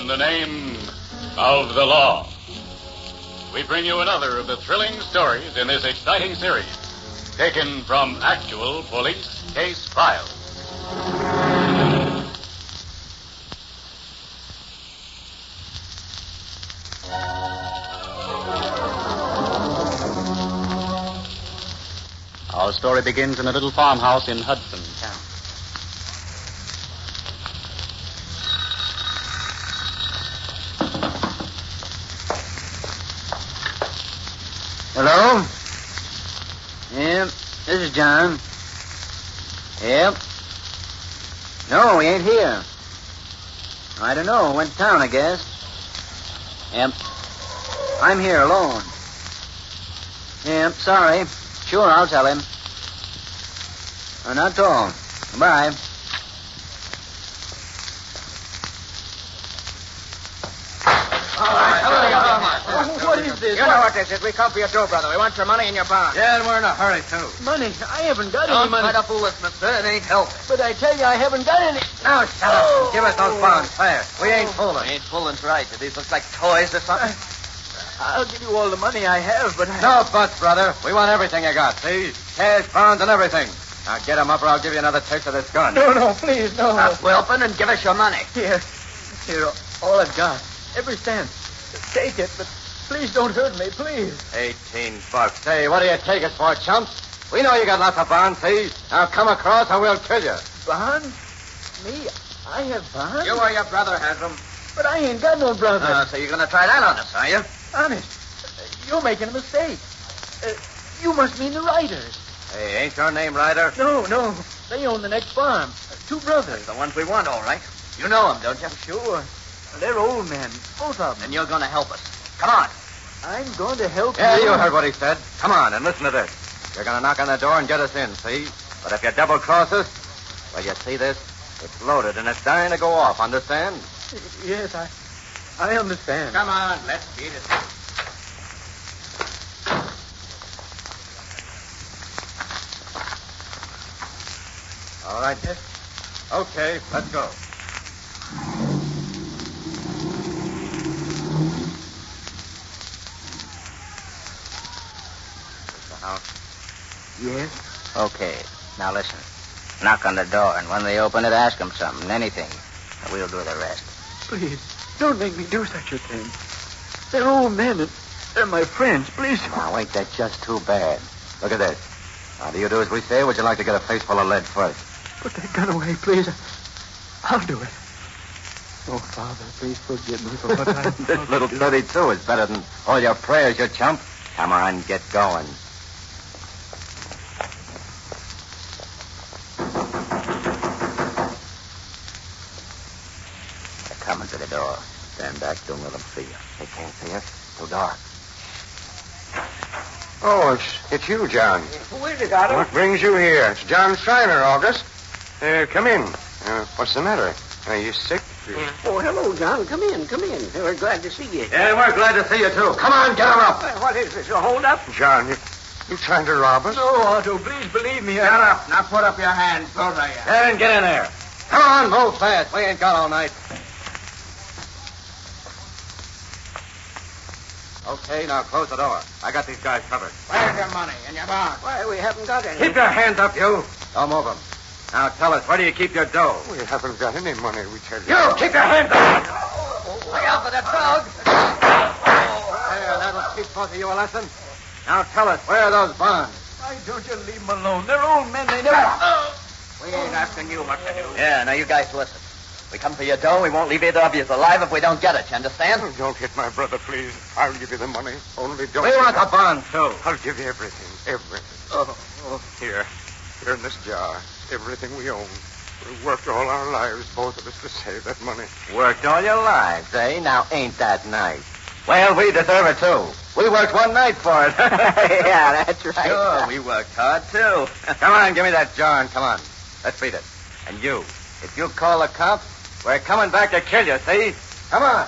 in the name of the law. We bring you another of the thrilling stories in this exciting series, taken from actual police case files. Our story begins in a little farmhouse in Hudson County. Hello? Yep, this is John. Yep. No, he ain't here. I don't know. Went to town, I guess. Yep. I'm here alone. Yep, sorry. Sure, I'll tell him. Uh, not at all. Bye. What is this? You know what this is. We come for your dough, brother. We want your money and your bond. Yeah, and we're in a hurry, too. Money? I haven't got Don't any money. try to fool us, mister. It ain't help. But I tell you, I haven't got any. Now, shut up. and Give us those oh. bonds fast. We ain't oh. fooling. ain't fooling's right. Do these look like toys or something? I'll give you all the money I have, but I... No buts, brother. We want everything you got, see? Cash, bonds, and everything. Now get get 'em up or I'll give you another taste of this gun. No, no, please, no. Stop whelping and give us your money. Here. Here, all I've got. Every cent. Take it, but please don't hurt me, please. 18 bucks. Hey, what do you take us for, chumps? We know you got lots of bonds, see? Now come across or we'll kill you. Bonds? Me? I have bonds? You or your brother has them. But I ain't got no brother. Uh, so you're going to try that on us, are you? Honest. You're making a mistake. Uh, you must mean the Riders. Hey, ain't your name Ryder? No, no. They own the next farm. Uh, two brothers. The ones we want, all right. You know them, don't you? Sure. They're old men, both of them. And you're going to help us. Come on. I'm going to help Yeah, you. you heard what he said. Come on and listen to this. You're going to knock on the door and get us in, see? But if you double cross us, well, you see this? It's loaded and it's dying to go off, understand? Yes, I, I understand. Come on. Let's beat it. All right. Okay, let's go. The house. Yes? Okay. Now listen. Knock on the door, and when they open it, ask them something, anything. And we'll do the rest. Please, don't make me do such a thing. They're old men, and they're my friends. Please. Now, ain't that just too bad? Look at this. Now, do you do as we say, or would you like to get a face full of lead first? Put that gun away, please. I'll do it. Oh, Father, please forgive me for what I've this little 32 is better than all your prayers, you chump. Come on, get going. They're coming to the door. Stand back, don't let them see you. They can't see us. Too dark. Oh, it's, it's you, John. Who is it, Otto? What brings you here? It's John Schreiner, August. Uh, come in. Uh, what's the matter? Are you sick? Oh, hello, John. Come in, come in. We're glad to see you. Yeah, we're glad to see you, too. Come on, get up. Well, what is this, a hold-up? John, you, you trying to rob us? No, Otto, please believe me. Shut up. Now put up your hands, both of you. And get in there. Come on, move fast. We ain't got all night. Okay, now close the door. I got these guys covered. Where's your money and your bond? Why, we haven't got any. Keep your hands up, you. Don't move them. Now tell us, where do you keep your dough? We haven't got any money, we tell you. You, keep your hands up. Look out for that dog. There, that'll teach both of you a lesson. Now tell us, where are those bonds? Why don't you leave them alone? They're old men. They never. We ain't asking you what to do. Yeah, now you guys listen. We come for your dough, we won't leave either of you alive if we don't get it, you understand? Oh, Don't hit my brother, please. I'll give you the money. Only don't. We want the bonds, too. I'll give you everything. Everything. Oh, oh. Here. Here in this jar. Everything we own. We worked all our lives, both of us, to save that money. Worked all your lives, eh? Now, ain't that nice? Well, we deserve it, too. We worked one night for it. yeah, that's right. Sure, we worked hard, too. come on, give me that jar and come on. Let's beat it. And you, if you call the cops, we're coming back to kill you, see? Come on.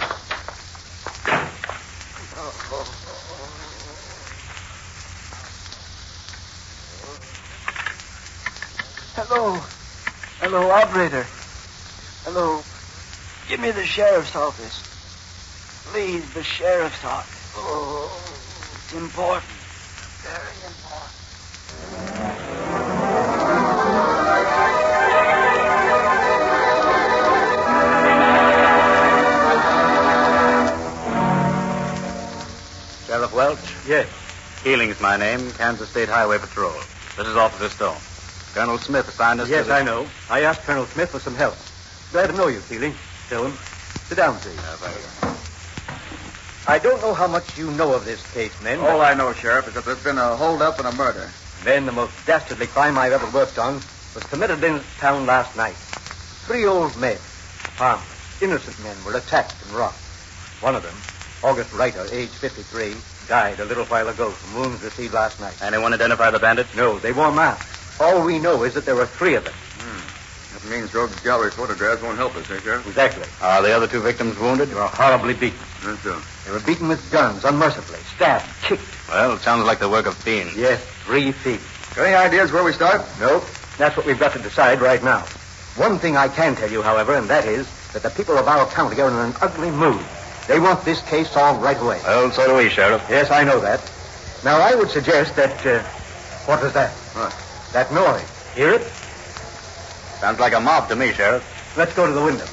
Hello. Hello, operator. Hello. Give me the sheriff's office. Please, the sheriff's office. Oh, it's important. Very important. Welch? Yes. Keeling's my name, Kansas State Highway Patrol. This is Officer Stone. Colonel Smith assigned us Yes, to. I know. I asked Colonel Smith for some help. Glad to know you, Keeling. Stone. Sit down, please. Uh, thank you. I don't know how much you know of this case, men. All I know, Sheriff, is that there's been a holdup and a murder. Then the most dastardly crime I've ever worked on was committed in this town last night. Three old men, farmers, innocent men, were attacked and robbed. One of them, August Reiter, age 53, died a little while ago from wounds received last night. Anyone identify the bandits? No, they wore masks. All we know is that there were three of them. Hmm. That means Rogue's gallery photographs won't help us, eh, Sheriff? Exactly. Are the other two victims wounded? They were horribly beaten. That's so. They were beaten with guns, unmercifully, stabbed, kicked. Well, it sounds like the work of fiends. Yes, three thieves. Got any ideas where we start? Nope. That's what we've got to decide right now. One thing I can tell you, however, and that is that the people of our county are in an ugly mood. They want this case solved right away. Well, so do we, Sheriff. Yes, I know that. Now, I would suggest that. Uh, what was that? What? That noise. Hear it? Sounds like a mob to me, Sheriff. Let's go to the window.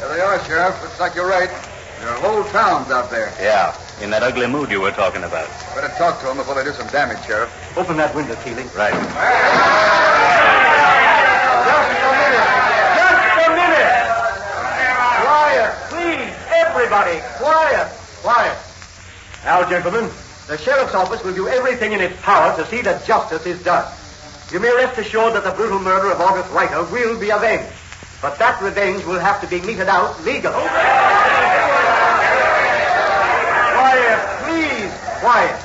There they are, Sheriff. Looks like you're right. There are whole towns out there. Yeah, in that ugly mood you were talking about. Better talk to them before they do some damage, Sheriff. Open that window, Keeling. Right. Just a minute. Just a minute. Quiet, please. Everybody, quiet. Quiet. Now, gentlemen, the sheriff's office will do everything in its power to see that justice is done. You may rest assured that the brutal murder of August Reiter will be avenged. But that revenge will have to be meted out legally. Quiet, please. Quiet.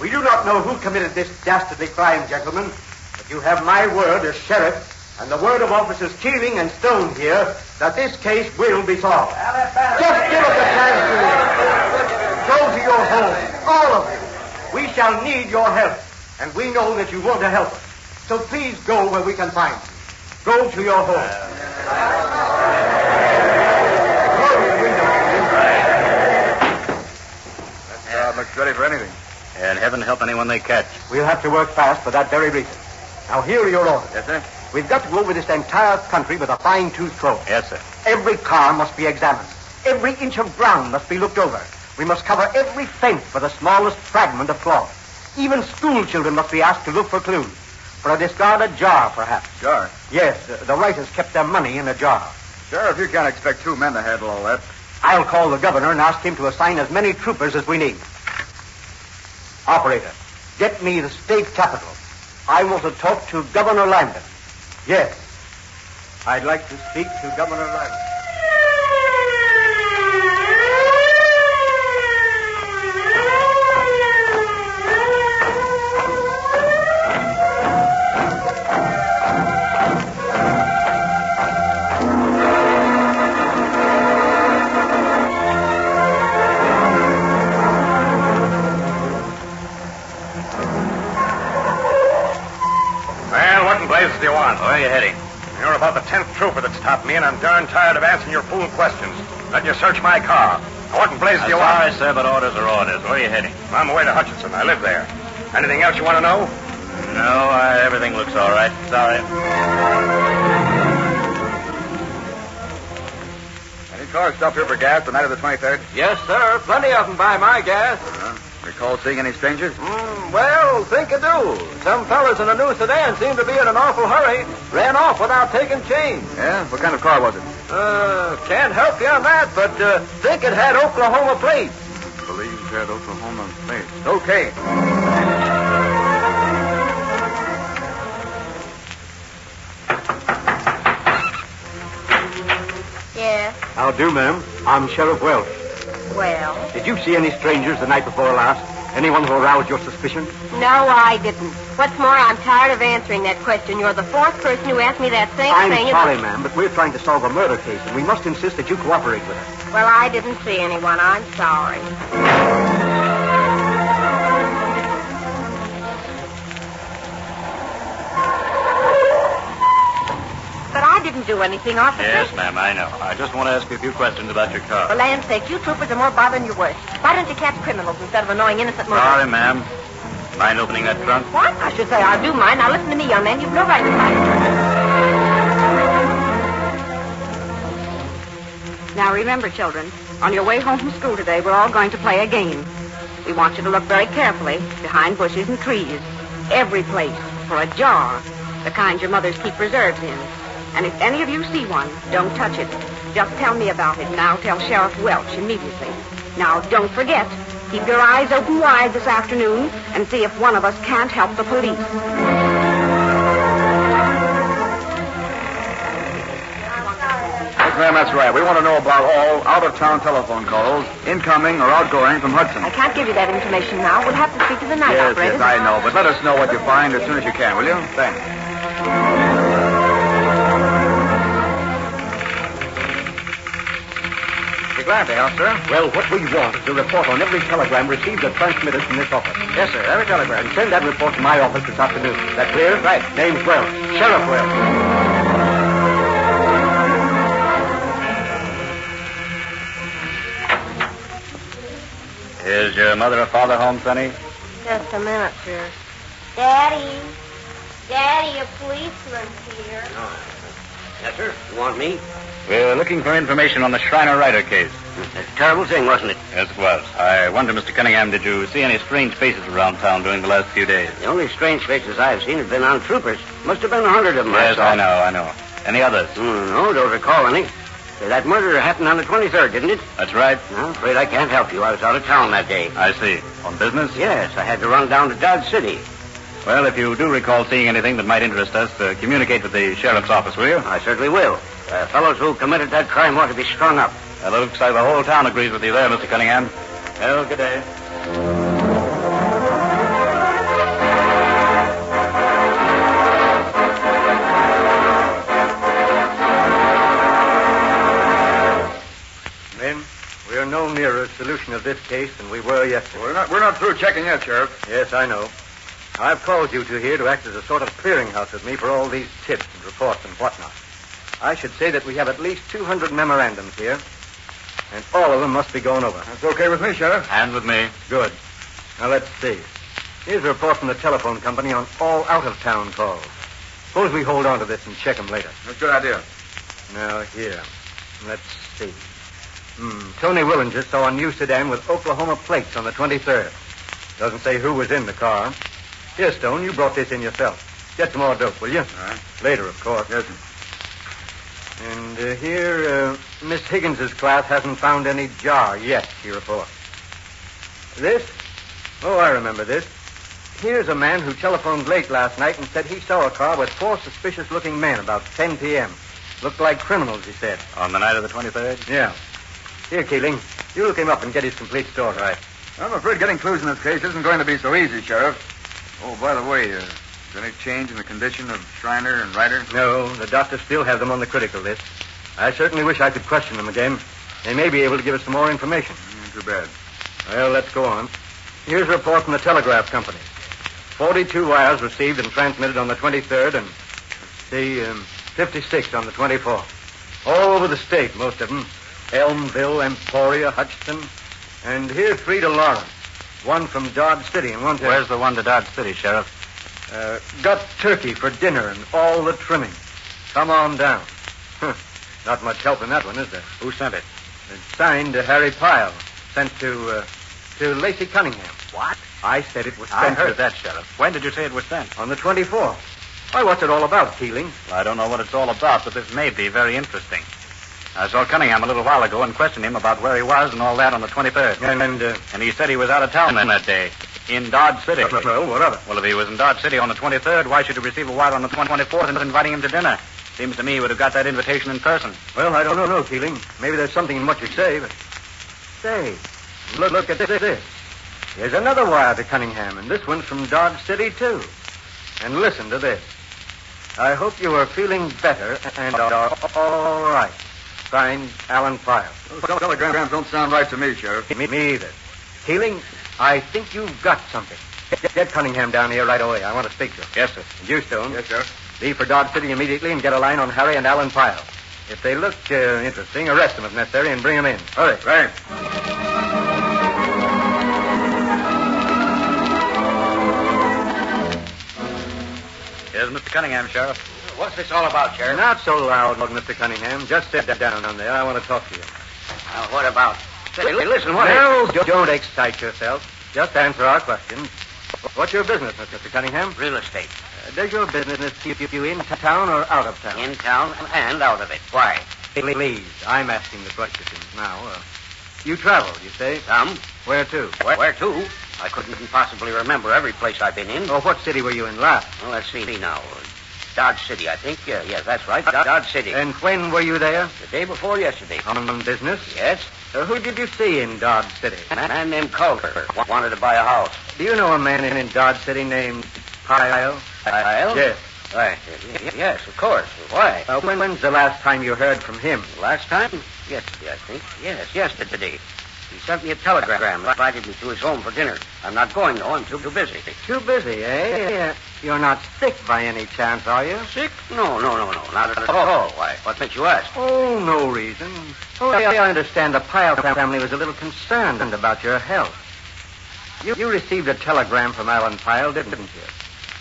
We do not know who committed this dastardly crime, gentlemen, but you have my word as sheriff and the word of officers Keeling and Stone here that this case will be solved. Just give us a chance to go to your home, all of you. We shall need your help, and we know that you want to help us. So please go where we can find you. Go to your home. Close the window, Keeling. Crowd looks ready for anything. And heaven help anyone they catch. We'll have to work fast for that very reason. Now, here are your orders. Yes, sir. We've got to go over this entire country with a fine-tooth comb. Yes, sir. Every car must be examined. Every inch of ground must be looked over. We must cover every fence for the smallest fragment of cloth. Even school children must be asked to look for clues. For a discarded jar, perhaps. Jar. Yes, uh, the Reiters kept their money in a jar. Sheriff, you can't expect two men to handle all that. I'll call the governor and ask him to assign as many troopers as we need. Operator, get me the state capital. I want to talk to Governor Landon. Yes. I'd like to speak to Governor Landon. Blazes do you want? Where are you heading? You're about the tenth trooper that's stopped me, and I'm darn tired of answering your fool questions. Let you search my car. In blazes do you sorry, want? sir, but orders are orders. Where are you heading? I'm away to Hutchinson. I live there. Anything else you want to know? No, uh, everything looks all right. Sorry. Any cars stopped here for gas the night of the 23rd? Yes, sir. Plenty of them by my gas. Uh, recall seeing any strangers? Mm, well, think I do. Some fellas in a new sedan seemed to be in an awful hurry. Ran off without taking change. Yeah? What kind of car was it? Uh, can't help you on that, but uh, think it had Oklahoma plates. Believe it had Oklahoma plates. Okay. Yes. How do, ma'am? I'm Sheriff Welch. Well, Did you see any strangers the night before last? Anyone who aroused your suspicion? no, I didn't. What's more, I'm tired of answering that question. You're the fourth person who asked me that same thing. I'm thing. and- sorry, ma'am, but we're trying to solve a murder case, and we must insist that you cooperate with us. Well, I didn't see anyone. I'm sorry. Didn't do anything, officer. Yes, ma'am, I know. I just want to ask you a few questions about your car. For land's sake, you troopers are more bother than you're worth. Why don't you catch criminals instead of annoying innocent motorists? Sorry, ma'am. Mind opening that trunk? What? I should say I do mind. Now listen to me, young man. You've no right to fight. Now remember, children, on your way home from school today, we're all going to play a game. We want you to look very carefully behind bushes and trees, every place, for a jar, the kind your mothers keep preserves in. And if any of you see one, don't touch it. Just tell me about it, and I'll tell Sheriff Welch immediately. Now, don't forget, keep your eyes open wide this afternoon and see if one of us can't help the police. Yes, ma'am, that's right. We want to know about all out-of-town telephone calls, incoming or outgoing from Hudson. I can't give you that information now. We'll have to speak to the night yes, operator. yes, I know. But let us know what you find as soon as you can, will you? Thanks. Glad to help, sir. Well, what we want is a report on every telegram received or transmitted from this office. Yes, sir. Every telegram. And send that report to my office this afternoon. That clear? Right. Name's Wells. Sheriff Wells. Is your mother or father home, Sonny? Just a minute, sir. Daddy. Daddy, a policeman's here. Oh. Yes, sir. You want me? We're looking for information on the Schreiner Ryder case. That's a terrible thing, wasn't it? Yes, it was. I wonder, Mr. Cunningham, did you see any strange faces around town during the last few days? The only strange faces I've seen have been on troopers. Must have been a hundred of them. Yes, I, I know, I know. Any others? Mm, no, don't recall any. That murder happened on the 23rd, didn't it? That's right. I'm afraid I can't help you. I was out of town that day. I see. On business? Yes, I had to run down to Dodge City. Well, if you do recall seeing anything that might interest us, uh, communicate with the sheriff's office, will you? I certainly will. The fellows who committed that crime ought to be strung up. Well, it looks like the whole town agrees with you there, Mr. Cunningham. Well, good day. Men, we are no nearer a solution of this case than we were yesterday. We're not, we're not through checking yet, Sheriff. Yes, I know. I've called you two here to act as a sort of clearinghouse with me for all these tips and reports and whatnot. I should say that we have at least 200 memorandums here, and all of them must be going over. That's okay with me, Sheriff. And with me. Good. Now let's see. Here's a report from the telephone company on all out-of-town calls. Suppose we hold on to this and check them later. That's a good idea. Now here, let's see. Hmm. Tony Willinger saw a new sedan with Oklahoma plates on the 23rd. Doesn't say who was in the car. Here, Stone, you brought this in yourself. Get some more dope, will you? All right. Later, of course. Yes, sir. And uh, here, uh, Miss Higgins's class hasn't found any jar yet, she reports. This? Oh, I remember this. Here's a man who telephoned late last night and said he saw a car with four suspicious-looking men about 10 p.m. Looked like criminals, he said. On the night of the 23rd? Yeah. Here, Keeling, you look him up and get his complete story. Right. I'm afraid getting clues in this case isn't going to be so easy, Sheriff. Oh, by the way, uh, is there any change in the condition of Schreiner and Ryder? No, the doctors still have them on the critical list. I certainly wish I could question them again. They may be able to give us some more information. Mm, too bad. Well, let's go on. Here's a report from the telegraph company. 42 wires received and transmitted on the 23rd, and, let's see, um, 56 on the 24th. All over the state, most of them. Elmville, Emporia, Hutchinson. And here, three to Lawrence. One from Dodge City and one to... Where's the one to Dodge City, Sheriff? Uh, got turkey for dinner and all the trimming. Come on down. Huh. Not much help in that one, is there? Who sent it? It's signed to Harry Pyle. Sent to, uh, to Lacey Cunningham. What? I said it was sent I heard to- that, Sheriff. When did you say it was sent? On the 24th. Why, what's it all about, Keeling? Well, I don't know what it's all about, but this may be very interesting. I saw Cunningham a little while ago and questioned him about where he was and all that on the 23rd. And, and uh, And he said he was out of town then that day. In Dodge City. well, what of it? Well, if he was in Dodge City on the 23rd, why should he receive a wire on the 24th and inviting him to dinner? Seems to me he would have got that invitation in person. Well, I don't know, no, Keeling. Maybe there's something in what you say, but... Say, look, look at this, this. Here's another wire to Cunningham, and this one's from Dodge City, too. And listen to this. I hope you are feeling better and are all right. Signed, Alan Pyle. Those telegrams don't sound right to me, Sheriff. Me, me either. Keeling, I think you've got something. Get, get Cunningham down here right away. I want to speak to him. Yes, sir. And you, Stone. Yes, sir. Leave for Dodge City immediately and get a line on Harry and Alan Pyle. If they look uh, interesting, arrest them if necessary and bring them in. Hurry. Right. Here's Mr. Cunningham, Sheriff. What's this all about, Sheriff? Not so loud, Mr. Cunningham. Just sit down down there. I want to talk to you. Now, what about? Say, listen, what? No, don't- don't excite yourself. Just answer our questions. What's your business, Mr. Cunningham? Real estate. Uh, does your business keep you in town or out of town? In town and out of it. Why? Please, I'm asking the questions now. Uh, you travel, you say? Some. Where to? Where, where to? I couldn't possibly remember every place I've been in. Oh, what city were you in last? Well, let's see now. Uh, Dodge City, I think. Yeah, yeah, that's right. Do- Dodge City. And when were you there? the day before yesterday. On business? Yes. Uh, who did you see in Dodge City? A man named Culver wa- wanted to buy a house. Do you know a man in, in Dodge City named Pyle? Kyle? Yes. Why, y- y- yes, of course. Why? Uh, when, when's the last time you heard from him? Last time? Yesterday, I think. Yes, yesterday. He sent me a telegram, invited me to his home for dinner. I'm not going, though. I'm too, too busy. Too busy, eh? You're not sick by any chance, are you? Sick? No, no, no, no. Not at all. Why? What makes you ask? Oh, no reason. Oh, I, I understand the Pyle family was a little concerned about your health. You, you received a telegram from Alan Pyle, didn't you?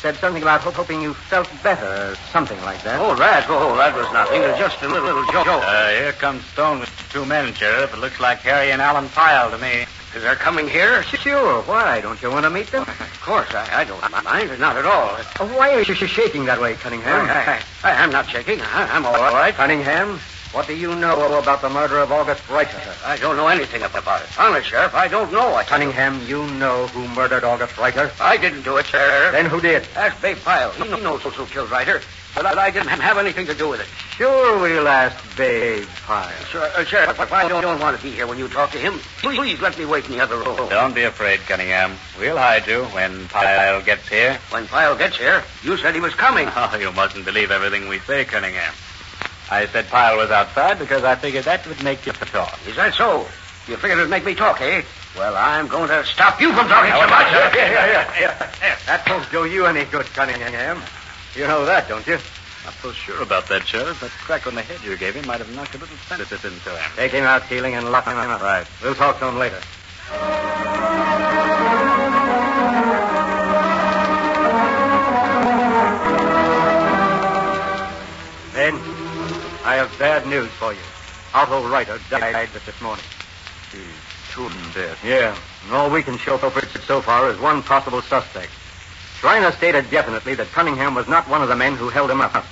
Said something about ho- hoping you felt better, or something like that. Oh, that? Oh, that was nothing. It was just a little, little joke. Uh, here comes Stone with two men, Sheriff. It looks like Harry and Alan Pyle to me. Is they're coming here? Sure. Why? Don't you want to meet them? Of course. I, I don't mind. Not at all. Oh, why are you sh- shaking that way, Cunningham? I, I, I'm not shaking. I, I'm all right. Cunningham, what do you know about the murder of August Reiter? I don't know anything about it. Honest, Sheriff, I don't know. I tell you. Cunningham, you know who murdered August Reiter? I didn't do it, Sheriff. Then who did? Ask Babe Pyle. He knows who killed Ryder. But I, I didn't have anything to do with it. Sure, we'll ask Babe Pyle. Sure, uh, Sheriff, if I don't, don't want to be here when you talk to him, please, please let me wait in the other room. Don't be afraid, Cunningham. We'll hide you when Pyle gets here. When Pyle gets here, you said he was coming. Oh, you mustn't believe everything we say, Cunningham. I said Pyle was outside because I figured that would make you talk. Is that so? You figured it'd make me talk, eh? Well, I'm going to stop you from talking so much. Yeah, yeah, yeah, yeah. That won't do you any good, Cunningham. You know that, don't you? Not so sure about that, Sheriff. That crack on the head you gave him might have knocked a little sense into him. Take him out, Keeling, and lock him up. Right. We'll talk to him later. I have bad news for you. Otto Reiter died this morning. Sudden death. Yeah, and all we can show for it so far is one possible suspect. Schreiner stated definitely that Cunningham was not one of the men who held him up. But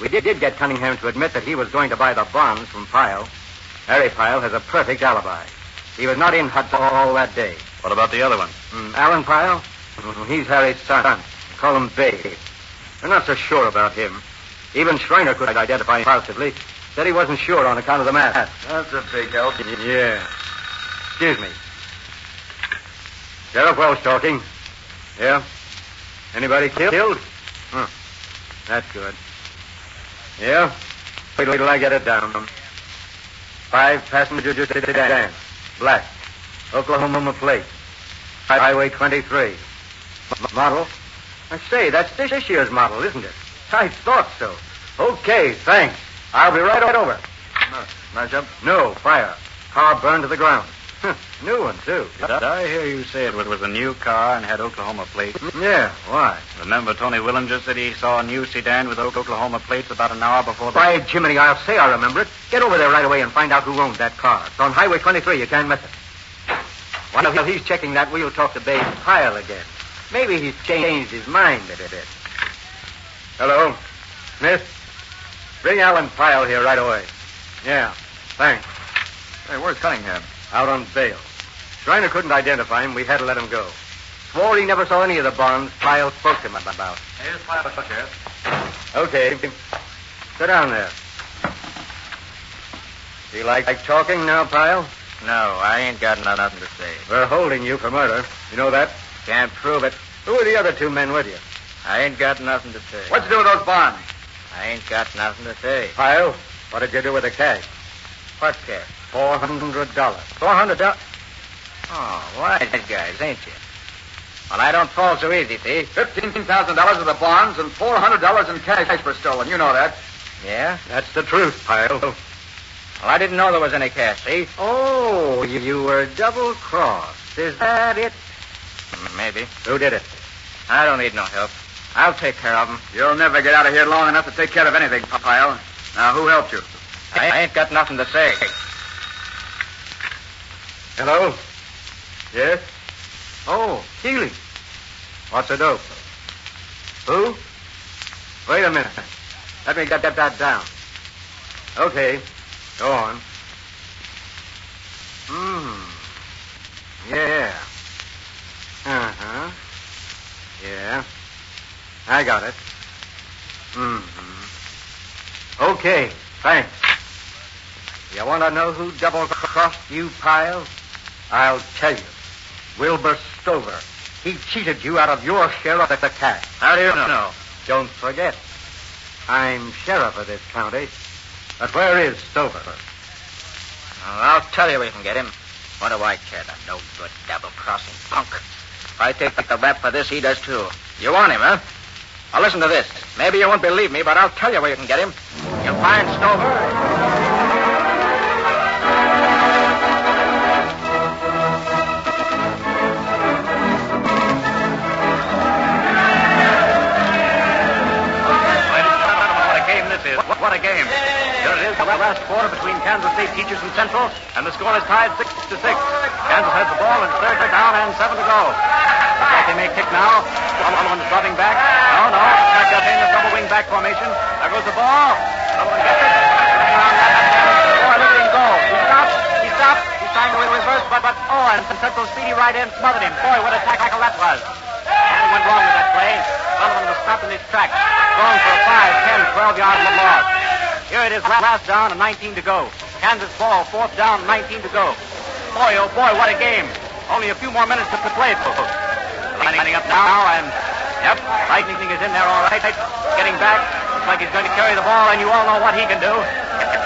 we did, did get Cunningham to admit that he was going to buy the bonds from Pyle. Harry Pyle has a perfect alibi. He was not in Hudson all that day. What about the other one? Mm, Alan Pyle? Mm, He's Harry's son. Call him Babe. We're not so sure about him. Even Schreiner could identify him positively. Said he wasn't sure on account of the mask. That's a big help. Yeah. Excuse me. Sheriff Wells talking. Yeah? Anybody killed? Killed? Huh. That's good. Yeah? Wait till I get it down. Five passenger sedan. Black. Oklahoma plate. Highway 23. M- model? I say, that's this year's model, isn't it? I thought so. Okay, thanks. I'll be right over. Smash up? No, fire. Car burned to the ground. New one, too. Did I hear you say it was, was a new car and had Oklahoma plates? Mm, yeah, why? Remember Tony Willinger said he saw a new sedan with Oklahoma plates about an hour before the... By Jiminy, I'll say I remember it. Get over there right away and find out who owned that car. It's on Highway 23. You can't miss it. While he's checking that, we'll talk to Babe Pyle again. Maybe he's changed his mind a bit. Hello? Smith? Bring Alan Pyle here right away. Yeah, thanks. Hey, where's Cunningham? Out on bail. Schreiner couldn't identify him. We had to let him go. Swore he never saw any of the bonds Pyle spoke to him about. Here's Pyle, Sheriff. Okay. Sit down there. Do you like, like talking now, Pyle? No, I ain't got no- nothing to say. We're holding you for murder. You know that? Can't prove it. Who are the other two men with you? I ain't got nothing to say. What'd you do with those bonds? I ain't got nothing to say. Pyle, what did you do with the cash? What cash? Four hundred dollars. Four hundred dollars? Oh, wise guys, ain't you? Well, I don't fall so easy, see? Fifteen thousand dollars of the bonds and four hundred dollars in cash were stolen. You know that. Yeah? That's the truth, Pyle. Well, I didn't know there was any cash, see? Oh, you, you were double crossed. Is that it? Maybe. Who did it? I don't need no help. I'll take care of them. You'll never get out of here long enough to take care of anything, Pyle. Now, who helped you? I ain't got nothing to say. Hello? Yes? Oh, Keeley. What's the dope? Who? Wait a minute. Let me get that, that down. Okay. Go on. Hmm. Yeah. Uh-huh. Yeah. I got it. Mm-hmm. Okay. Thanks. You want to know who double-crossed you, Pyle? I'll tell you. Wilbur Stover. He cheated you out of your share of the, cash. How do you know? Don't forget. I'm sheriff of this county. But where is Stover? Well, I'll tell you where you can get him. What do I care? The no good double crossing punk. If I take the rap for this, he does too. You want him, huh? Now listen to this. Maybe you won't believe me, but I'll tell you where you can get him. You'll find Stover. What a game this is. What, what a game. Here it is, the last quarter between Kansas State Teachers and Central, and the score is tied 6 to 6. Kansas has the ball, and third down and seven to go. Looks like they may kick now. Sullivan's dropping back. No, no. Back up in the double wing back formation. There goes the ball. Sullivan gets it. Look at him go. He stopped. He stopped. He's trying to reverse, but, but, oh, and Central's speedy right end smothered him. Boy, what a tackle that was. Something went wrong with that play. Sullivan was stopped in his tracks. Going for a 5, 10, 12 yard loss. Here it is, last down and 19 to go. Kansas ball, fourth down, 19 to go. Boy, oh boy, what a game. Only a few more minutes to play, folks. Now, and, yep, Lightning is in there all right. Getting back. Looks like he's going to carry the ball, and you all know what he can do.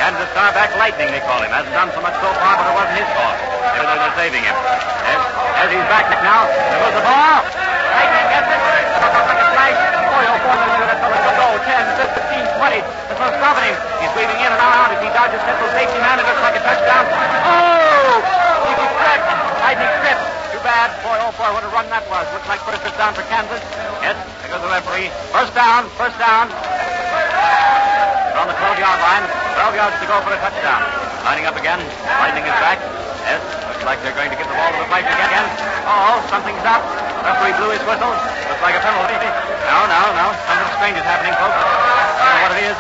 Kansas star back Lightning, they call him. Hasn't done so much so far, but it wasn't his fault. They're, they're, they're saving him. As, as he's back now, there goes the ball. Lightning gets it. Like a flash. Boy, oh boy, look at that fellow go. 10, 15, 20. There's no stopping him. He's weaving in and out as he dodges Central safety man. It looks like a touchdown. Oh! He tripped. Lightning tripped. Bad. Boy, oh boy, what a run that was. Looks like first down for Kansas. Yes, there goes the referee. First down, first down. They're on the 12-yard line. 12 yards to go for a touchdown. Lining up again. Lightning is back. Yes, looks like they're going to get the ball to the fight again. Oh, something's up. Referee blew his whistle. Looks like a penalty. No, no, no. Something strange is happening, folks. I don't know what it is.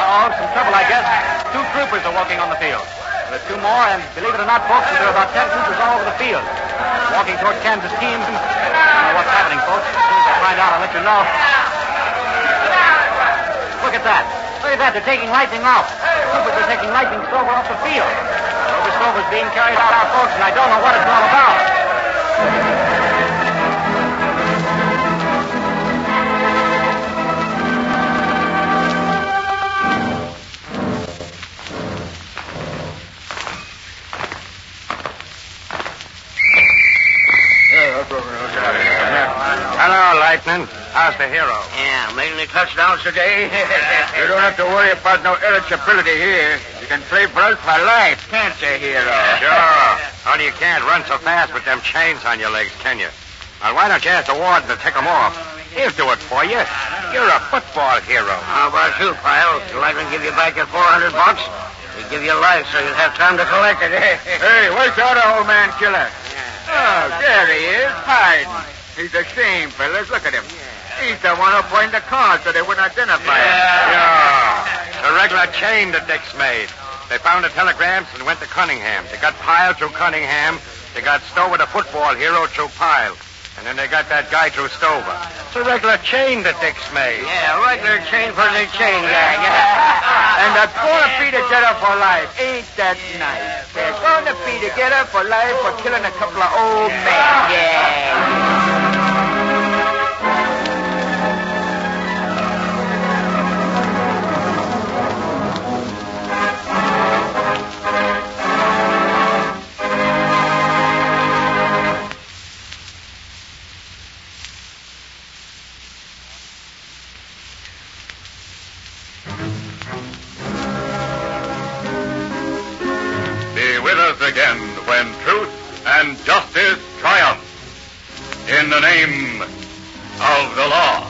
Uh-oh, some trouble, I guess. Two troopers are walking on the field. There are two more, and believe it or not, folks, there are about ten troopers all over the field. Walking toward Kansas team. I don't uh, know what's happening, folks. As soon as I find out, I'll let you know. Look at that. Look at that. They're taking lightning off. Troopers are taking lightning Stover off the field. Stover Stover's being carried out, our folks, and I don't know what it's all about. Lightning. How's the hero? Yeah, mainly touchdowns today. You don't have to worry about no eligibility here. You can play for us for life, can't you, hero? Sure. Only you can't run so fast with them chains on your legs, can you? Well, why don't you ask the warden to take them off? He'll do it for you. You're a football hero. How about you, pal? You like to give you back your 400 bucks? We give you life so you'll have time to collect it. Eh? Hey, where's the other old man killer? Oh, there he is, hiding. He's a shame, fellas. Look at him. He's the one who pointed the car so they wouldn't identify him. Yeah. The regular chain that Dick's made. They found the telegrams and went to Cunningham. They got Pyle through Cunningham. They got Stover, the football hero, through Pyle. And then they got that guy through Stover. It's a regular chain that Dick's made. Yeah, regular chain for the chain gang. And they're going to be together for life. Ain't that nice? They're going to be together for life for killing a couple of old men. Yeah. Justice triumph. In the name of the law.